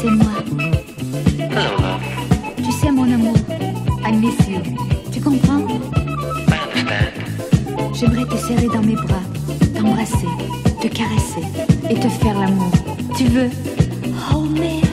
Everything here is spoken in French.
c'est moi. Tu sais, mon amour, I miss you. Tu comprends? J'aimerais te serrer dans mes bras, t'embrasser, te caresser et te faire l'amour. Tu veux? Oh merde